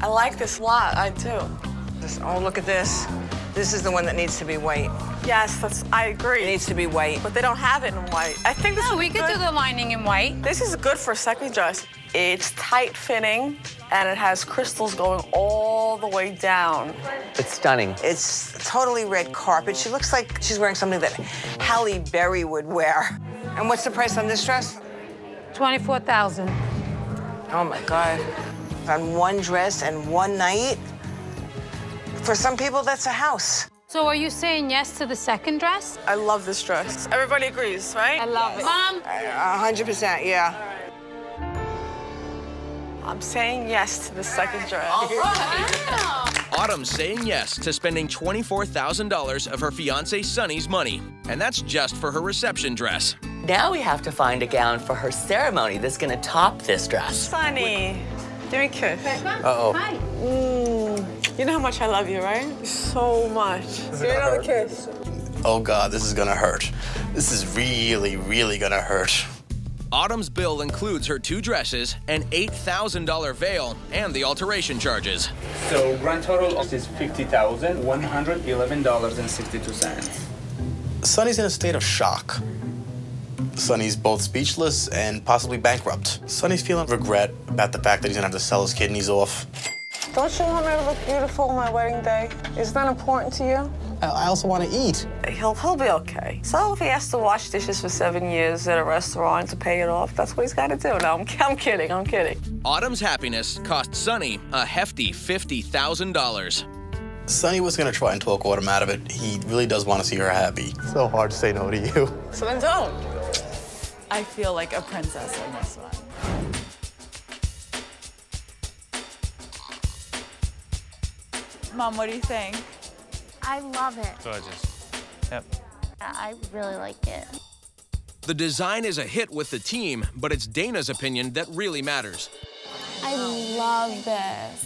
I like this a lot. I do. This, oh, look at this. This is the one that needs to be white. Yes, that's. I agree. It needs to be white. but they don't have it in white. I think this No, is we could good. do the lining in white. This is good for a second dress. It's tight fitting and it has crystals going all the way down. It's stunning. It's totally red carpet. She looks like she's wearing something that Halle Berry would wear. And what's the price on this dress? 24,000. Oh my God. On one dress and one night? For some people, that's a house. So are you saying yes to the second dress? I love this dress. Everybody agrees, right? I love it. Mom, A hundred percent, yeah. I'm saying yes to the second dress. Autumn's saying yes to spending $24,000 of her fiance Sonny's money. And that's just for her reception dress. Now we have to find a gown for her ceremony that's gonna top this dress. Sonny, give me a kiss. Uh-oh. Mm. You know how much I love you, right? So much. Give me another kiss. Oh God, this is gonna hurt. This is really, really gonna hurt. Autumn's bill includes her two dresses, an $8,000 veil, and the alteration charges. So grand total is fifty thousand one hundred eleven dollars and sixty-two cents. Sonny's in a state of shock. Sonny's both speechless and possibly bankrupt. Sonny's feeling regret about the fact that he's gonna have to sell his kidneys off. Don't you want me to look beautiful on my wedding day? Is that important to you? Uh, I also want to eat. He'll, he'll be okay. So if he has to wash dishes for seven years at a restaurant to pay it off, that's what he's got to do. No, I'm, I'm kidding, I'm kidding. Autumn's happiness cost Sonny a hefty $50,000. Sonny was gonna try and talk Autumn out of it. He really does want to see her happy. So hard to say no to you. So then don't. I feel like a princess in this one. Mom, what do you think? I love it. Gorgeous. Yep. I really like it. The design is a hit with the team, but it's Dana's opinion that really matters. I love this.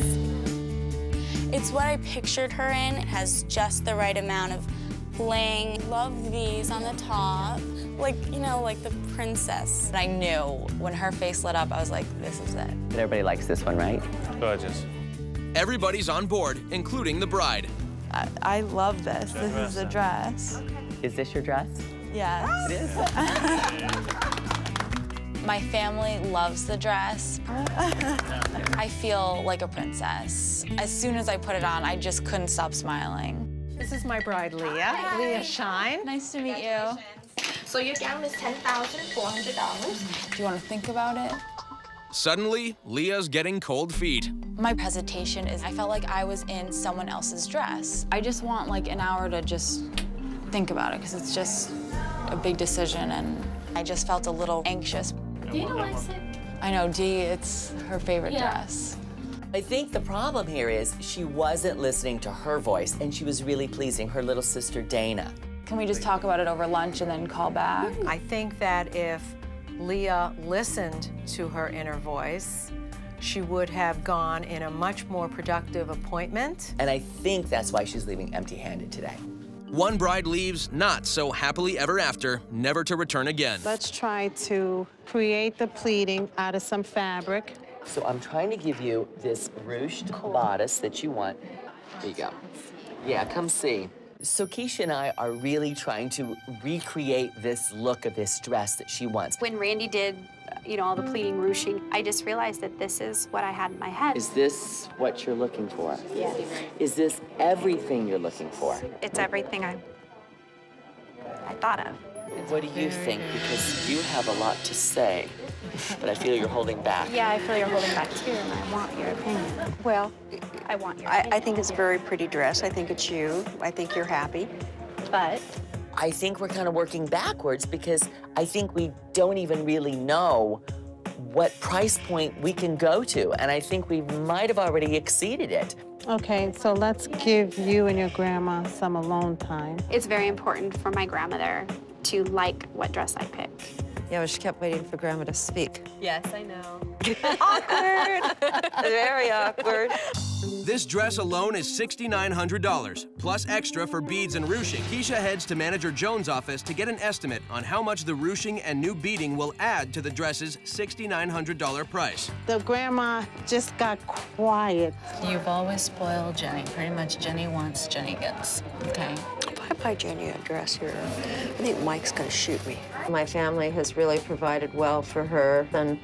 It's what I pictured her in. It has just the right amount of bling. Love these on the top. Like, you know, like the princess. And I knew when her face lit up, I was like, this is it. But everybody likes this one, right? Gorgeous. Everybody's on board, including the bride. I, I love this. This is a dress. Is this your dress? Yes. It is. My family loves the dress. I feel like a princess. As soon as I put it on, I just couldn't stop smiling. This is my bride, Leah. Leah Shine. Nice to meet you. So your gown is $10,400. Do you want to think about it? Suddenly, Leah's getting cold feet. My hesitation is I felt like I was in someone else's dress. I just want like an hour to just think about it because it's just a big decision and I just felt a little anxious. Dana likes it. I know Dee, it's her favorite Yeah. dress. I think the problem here is she wasn't listening to her voice and she was really pleasing her little sister Dana. Can we just talk about it over lunch and then call back? Hmm. I think that if Leah listened to her inner voice, she would have gone in a much more productive appointment. And I think that's why she's leaving empty handed today. One bride leaves not so happily ever after, never to return again. Let's try to create the pleating out of some fabric. So I'm trying to give you this ruched bodice that you want. There you go. Yeah, come see. So Keasha and I are really trying to recreate this look of this dress that she wants. When Randy did, uh, you know, all the pleating, ruching, I just realized that this is what I had in my head. Is this what you're looking for? Yeah. Is this everything you're looking for? It's everything I, I thought of. What do you think? Because you have a lot to say, but I feel you're holding back. Yeah, I feel you're holding back too, and I want your opinion. Well, I want your I. I think it's a very pretty dress. I think it's you. I think you're happy. But I think we're kind of working backwards because I think we don't even really know what price point we can go to. And I think we might have already exceeded it. Okay, so let's give you and your grandma some alone time. it's very important for my grandmother to like what dress I pick. Yeah, but she kept waiting for Grandma to speak. Yes, I know. awkward. Very awkward. This dress alone is $6,900, plus extra for beads and ruching. Keasha heads to Manager Jones' office to get an estimate on how much the ruching and new beading will add to the dress's $6,900 price. The grandma just got quiet. You've always spoiled Jenny. Pretty much Jenny wants, Jenny gets. Okay? If I buy Jenny a dress here, I think Mike's gonna shoot me. My family has really provided well for her, and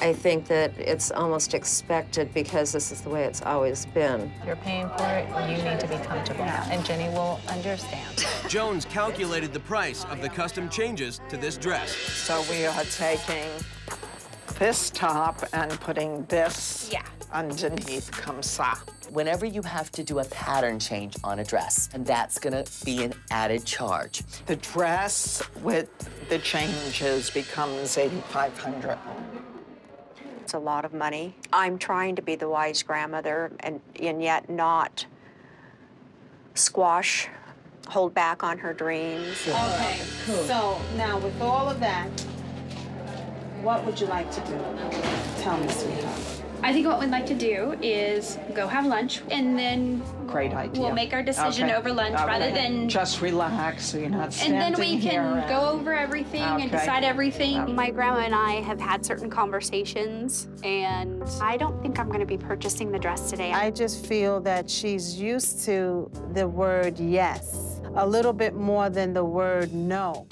I think that it's almost expected because this is the way it's always been. You're paying for it, you need to be comfortable. And Jenny will understand. Jones calculated the price of the custom changes to this dress. So we are taking this top and putting this yeah. Underneath comes kamsa. Whenever you have to do a pattern change on a dress, and that's gonna be an added charge. The dress with the changes becomes 8,500. It's a lot of money. I'm trying to be the wise grandmother and, and yet not squash, hold back on her dreams. Okay, so now with all of that, what would you like to do? Tell me, sweetheart. I think what we'd like to do is go have lunch and then Great idea. we'll make our decision Okay. over lunch rather than Just relax, so you're not and then we can and- go over everything and decide everything. My grandma and I have had certain conversations, and I don't think I'm going to be purchasing the dress today. I just feel that she's used to the word yes a little bit more than the word no.